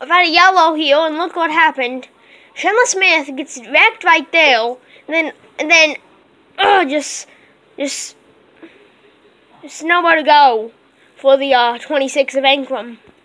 I've had a yellow heel, and look what happened. Chandler Smith gets wrecked right there, and then and then, uh, just just just nowhere to go for the uh, 26 of Ankrum.